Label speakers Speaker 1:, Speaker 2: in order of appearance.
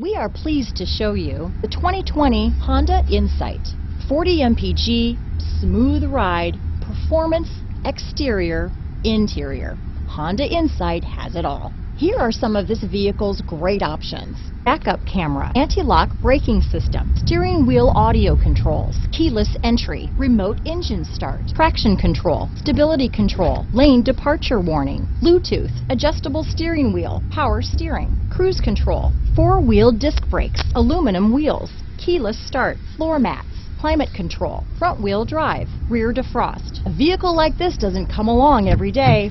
Speaker 1: We are pleased to show you the 2020 Honda Insight. 40 mpg, smooth ride, performance, exterior, interior. Honda Insight has it all. Here are some of this vehicle's great options. Backup camera, anti-lock braking system, steering wheel audio controls, keyless entry, remote engine start, traction control, stability control, lane departure warning, Bluetooth, adjustable steering wheel, power steering, cruise control, four-wheel disc brakes, aluminum wheels, keyless start, floor mats, climate control, front wheel drive, rear defrost. A vehicle like this doesn't come along every day.